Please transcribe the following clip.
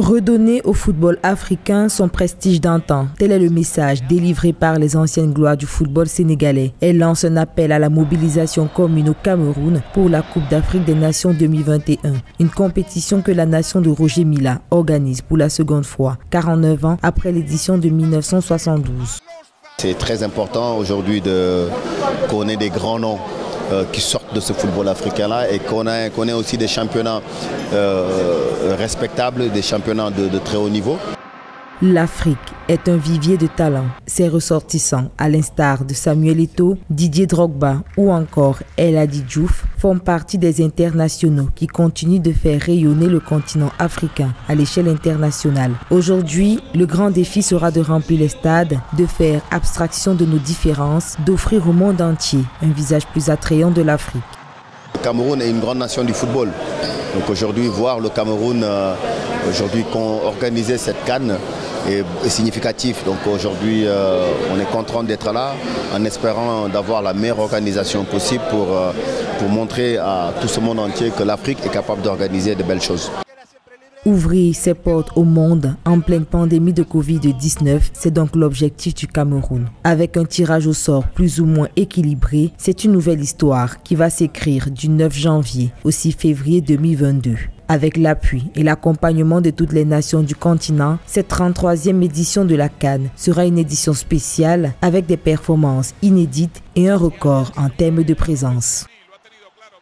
Redonner au football africain son prestige d'antan, tel est le message délivré par les anciennes gloires du football sénégalais. Elle lance un appel à la mobilisation commune au Cameroun pour la Coupe d'Afrique des Nations 2021, une compétition que la nation de Roger Mila organise pour la seconde fois, 49 ans après l'édition de 1972. C'est très important aujourd'hui de connaître des grands noms euh, qui sortent de ce football africain-là et qu'on ait, aussi des championnats euh, respectables, des championnats de très haut niveau. L'Afrique est un vivier de talents. Ses ressortissants, à l'instar de Samuel Eto'o, Didier Drogba ou encore El Hadji Diouf, font partie des internationaux qui continuent de faire rayonner le continent africain à l'échelle internationale. Aujourd'hui, le grand défi sera de remplir les stades, de faire abstraction de nos différences, d'offrir au monde entier un visage plus attrayant de l'Afrique. Le Cameroun est une grande nation du football. Donc aujourd'hui, voir le Cameroun euh, aujourd'hui organiser cette canne est, significatif. Donc aujourd'hui, euh, on est content d'être là en espérant d'avoir la meilleure organisation possible pour, euh, pour montrer à tout ce monde entier que l'Afrique est capable d'organiser de belles choses. Ouvrir ses portes au monde en pleine pandémie de Covid-19, c'est donc l'objectif du Cameroun. Avec un tirage au sort plus ou moins équilibré, c'est une nouvelle histoire qui va s'écrire du 9 janvier au 6 février 2022. Avec l'appui et l'accompagnement de toutes les nations du continent, cette 33e édition de la Cannes sera une édition spéciale avec des performances inédites et un record en termes de présence.